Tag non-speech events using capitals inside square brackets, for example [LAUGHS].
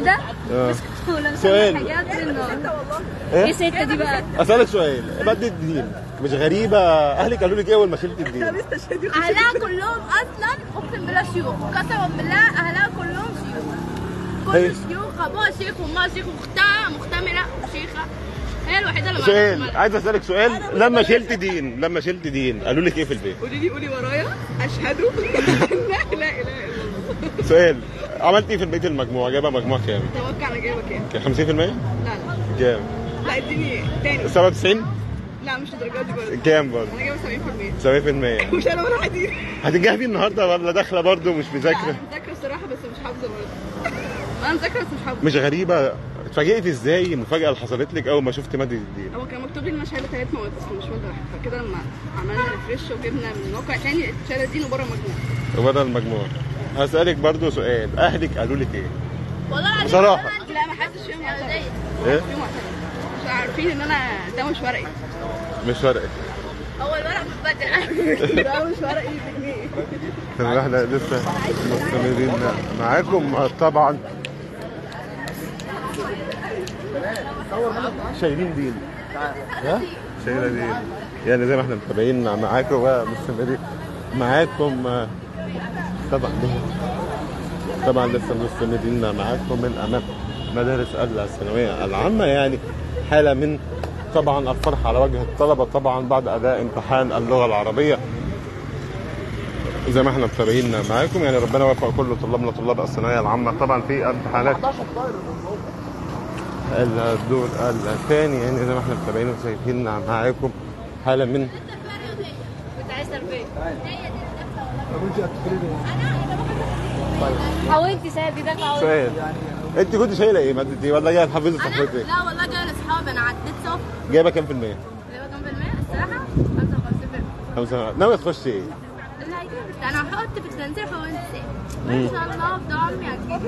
إيه ده؟ آه. سؤال. حاجات منه إيه؟ إيه ستة دي بقى؟ أسألك سؤال. ماده الدين. مش غريبة. اهلك قالوا لك إيه أول ما شلت الدين. أهلها كلهم أصلا أقسم بالله شيوخ. قسما بالله أهلها كلهم شيوخ. كل شيوخ أبوها شيخ وامها شيخ واختها مختمرة وشيخه هي الوحيدة اللي ما سؤال. عايز أسألك سؤال. لما شلت دين لما شلت دين قالوا لك إيه في البيت؟ قولي لي قولي ورايا. أشهد. [LAUGHS] لا لا اله الا الله سؤال. عملت إيه في البيت المجموع جايبة مجموع كام؟ توقع أنا جايبة كام؟ كان 50% لا لا. كام لا اديني تاني. 97 لا مش الدرجات دي برضه. كام برضه؟ أنا جايبة 70% 70% [LAUGHS] مش أنا ولا حديد. هتنجحي النهارده ولا داخلة برضه؟ مش مذاكرة؟ أنا مذاكرة الصراحه بس مش حافظة برضه. أنا مذاكرة بس مش حافظة. مش غريبة. اتفاجئت إزاي؟ المفاجاه اللي حصلت لك أول ما شفت مادة الدين هو كان مكتوب لي شايلة ثلاث مواد بس مش ماده واحدة. فكده لما عملنا ريفريش وجبنا من موقع تاني شايله دين وبره مجموع وبدل المجموع هسألك برضو سؤال. أهلك قالوا لك إيه؟ والله العظيم بصراحة. لا ما حدش فيهم معترض إيه؟ مش عارفين إن أنا ده مش ورقي. مش فارقة هو الورق متبدل [LAUGHS] ده مش ورقي بجنيه. إحنا لسه مستمرين. معاكم طبعا. شايلين دين. ها؟ شايلة دين. يعني زي ما إحنا متابعين معاكم بقى مستمرين. معاكم طبعا طبعا لسه مستمرين معاكم من امام مدارس الثانوية العامة يعني حالة من طبعا الفرح على وجه الطلبة طبعا بعد أداء امتحان اللغة العربية. زي ما إحنا متابعين معاكم يعني ربنا يوفق كل طلابنا طلاب الثانوية العامة. طبعا في امتحانات الدور الثاني يعني زي ما إحنا متابعين وشايفين معاكم حالة من حاولت ده حاولت سؤال انت كنت شايلة إيه؟ ماده دي ولا جاية أنا صفحتك لا والله جاية لأصحابي. أنا عديت صف. جايبة كام في المية؟ هو كام في المية؟ الصراحه 55% خمسة. ناوية تخش إيه؟ أنا هحط في التنسيق هو انت ان شاء الله بدعم يعني.